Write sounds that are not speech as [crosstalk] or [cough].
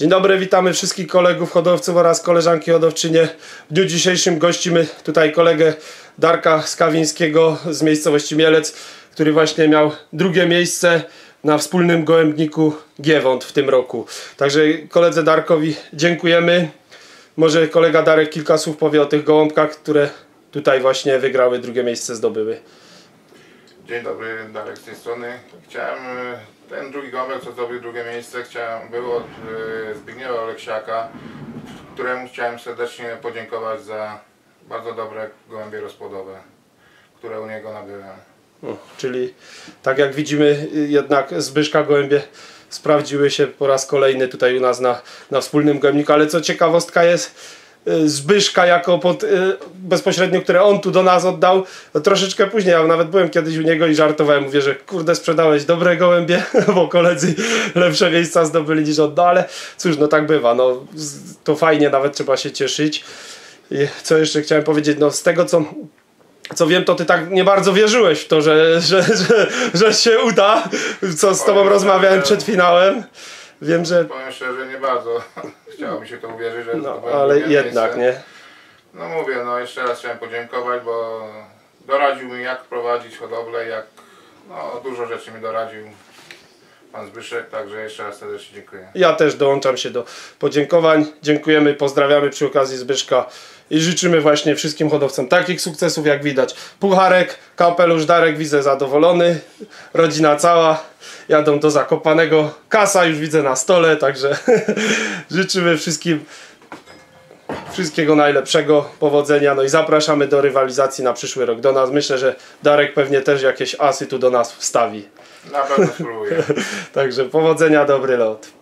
Dzień dobry, witamy wszystkich kolegów hodowców oraz koleżanki hodowczynie. W dniu dzisiejszym gościmy tutaj kolegę Darka Skawińskiego z miejscowości Mielec, który właśnie miał drugie miejsce na wspólnym gołębniku Giewont w tym roku. Także koledze Darkowi dziękujemy. Może kolega Darek kilka słów powie o tych gołąbkach, które tutaj właśnie wygrały, drugie miejsce zdobyły. Dzień dobry, Darek z tej strony. Chciałem, e, ten drugi gąbek, co zdobył drugie miejsce, chciałem, był od e, Zbigniewa Oleksiaka, któremu chciałem serdecznie podziękować za bardzo dobre gołębie rozpłodowe, które u niego nabyłem. O, czyli tak jak widzimy, jednak Zbyszka gołębie sprawdziły się po raz kolejny tutaj u nas na, na wspólnym gołębniku, ale co ciekawostka jest, Zbyszka jako pod, y, bezpośrednio, które on tu do nas oddał, to troszeczkę później, ja nawet byłem kiedyś u niego i żartowałem, mówię, że kurde sprzedałeś dobre gołębie, [laughs] bo koledzy lepsze miejsca zdobyli niż on, no ale cóż, no tak bywa, no to fajnie, nawet trzeba się cieszyć. I co jeszcze chciałem powiedzieć, no z tego co co wiem, to ty tak nie bardzo wierzyłeś w to, że, że, że, że się uda, co z tobą rozmawiałem przed finałem. Wiem, że Powiem szczerze, nie bardzo [laughs] chciało mi się to uwierzyć, że no, zdobyłem ale jednak, miejsce. nie? No mówię, no jeszcze raz chciałem podziękować, bo doradził mi jak prowadzić hodowlę, jak, no dużo rzeczy mi doradził pan Zbyszek, także jeszcze raz serdecznie dziękuję. Ja też dołączam się do podziękowań. Dziękujemy, pozdrawiamy przy okazji Zbyszka i życzymy właśnie wszystkim hodowcom takich sukcesów jak widać. Pucharek, kapelusz, Darek widzę zadowolony, rodzina cała, jadą do Zakopanego, kasa już widzę na stole, także [laughs] życzymy wszystkim wszystkiego najlepszego, powodzenia, no i zapraszamy do rywalizacji na przyszły rok do nas. Myślę, że Darek pewnie też jakieś asy tu do nas wstawi. Na pewno spróbuję. [laughs] Także powodzenia, dobry lot.